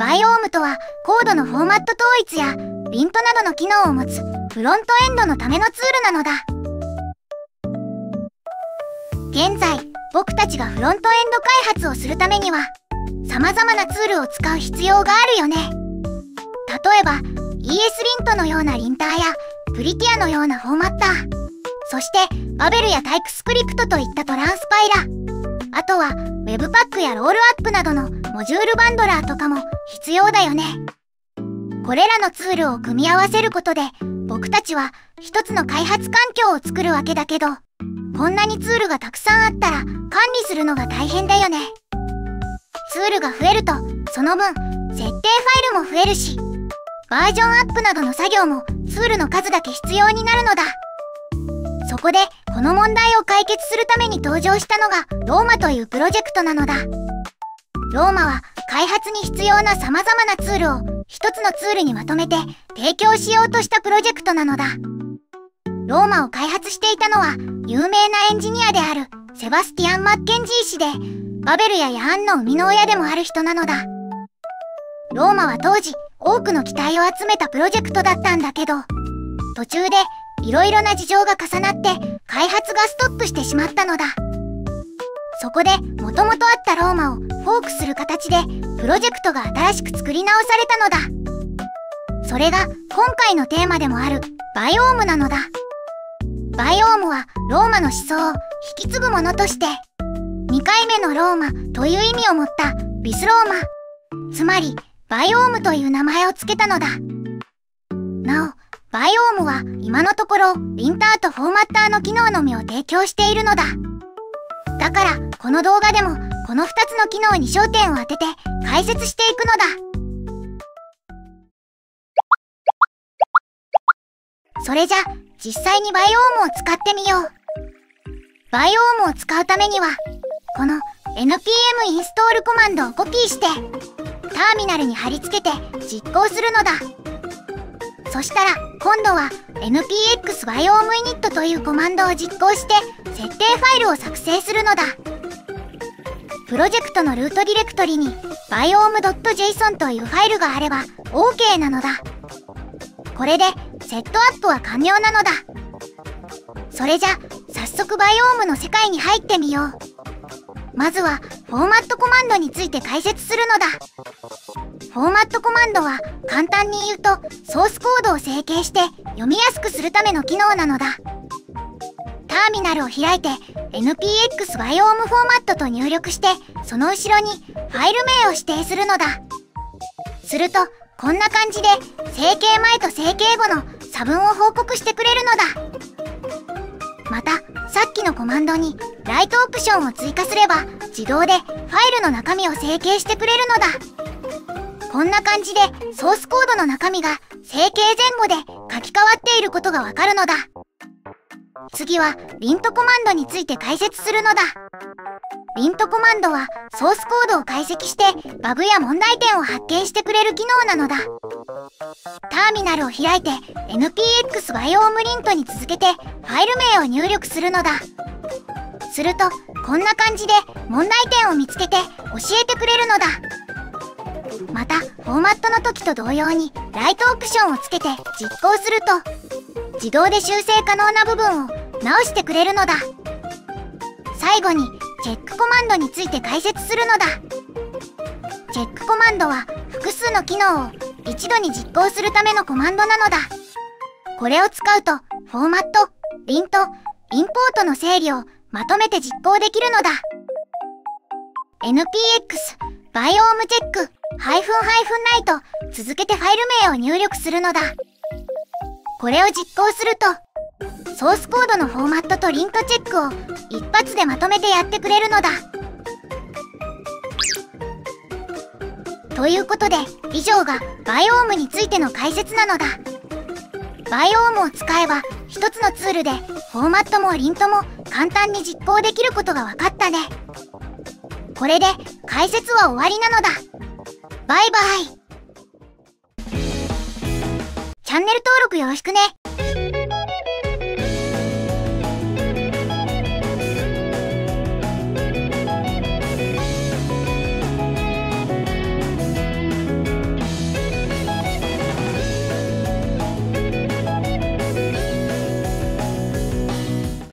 バイオームとはコードのフォーマット統一やビントなどの機能を持つフロントエンドのためのツールなのだ。現在僕たちがフロントエンド開発をするためには様々なツールを使う必要があるよね。例えば ES リントのようなリンターやプリティアのようなフォーマッター。そしてバベルやタイプスクリプトといったトランスパイラあとは Webpack やロールアップなどのモジュールバンドラーとかも必要だよね。これらのツールを組み合わせることで僕たちは一つの開発環境を作るわけだけどこんなにツールがたくさんあったら管理するのが大変だよね。ツールが増えるとその分設定ファイルも増えるしバージョンアップなどの作業もツールの数だけ必要になるのだ。そこでこの問題を解決するために登場したのがローマというプロジェクトなのだ。ローマは開発に必要な様々なツールを一つのツールにまとめて提供しようとしたプロジェクトなのだ。ローマを開発していたのは有名なエンジニアであるセバスティアン・マッケンジー氏でバベルやヤーンの生みの親でもある人なのだ。ローマは当時多くの期待を集めたプロジェクトだったんだけど途中でいろいろな事情が重なって開発がストップしてしまったのだ。そこでもともとあったローマをフォークする形でプロジェクトが新しく作り直されたのだ。それが今回のテーマでもあるバイオームなのだ。バイオームはローマの思想を引き継ぐものとして2回目のローマという意味を持ったビスローマつまりBiomeという名前を付けたのだ。なお Biomeは今のところリンターとフォーマッターの機能のみを提供しているのだ。だからこの動画でもこの2つの機能に焦点を当てて解説していくのだ。それじゃ実際に Biomeを使ってみよう。 Biomeを使うためにはこの npm インストールコマンドをコピーしてターミナルに貼り付けて実行するのだ。そしたら今度は npx バイオームイニットというコマンドを実行して設定ファイルを作成するのだ。プロジェクトのルートディレクトリに biome.json というファイルがあれば OK なのだ。これでセットアップは完了なのだ。それじゃ早速バイオームの世界に入ってみよう。まずはフォーマットコマンドについて解説するのだ。フォーマットコマンドは簡単に言うとソースコードを整形して読みやすくするための機能なのだ。ターミナルを開いて npx バイオームフォーマットと入力してその後ろにファイル名を指定するのだ。するとこんな感じで整形前と整形後の差分を報告してくれるのだ。またさっきのコマンドにライトオプションを追加すれば自動でファイルの中身を整形してくれるのだ。こんな感じでソースコードの中身が整形前後で書き換わっていることがわかるのだ。次はリントコマンドについて解説するのだ。リントコマンドはソースコードを解析してバグや問題点を発見してくれる機能なのだ。ターミナルを開いて npx バイオームリントに続けてファイル名を入力するのだ。するとこんな感じで問題点を見つけて教えてくれるのだ。またフォーマットの時と同様にライトオプションをつけて実行すると自動で修正可能な部分を直してくれるのだ。最後にチェックコマンドについて解説するのだ。チェックコマンドは複数の機能を一度に実行するためのコマンドなのだ。これを使うとフォーマットリントインポートの整理をまとめて実行できるのだ。npx バイオームチェックハイフンハイフンナイト続けてファイル名を入力するのだ。これを実行するとソースコードのフォーマットとリントチェックを一発でまとめてやってくれるのだ。ということで以上がバイオームについての解説なのだ。バイオームを使えば一つのツールでフォーマットもリントも簡単に実行できることが分かったね。これで解説は終わりなのだ。バイバイ。チャンネル登録よろしくね。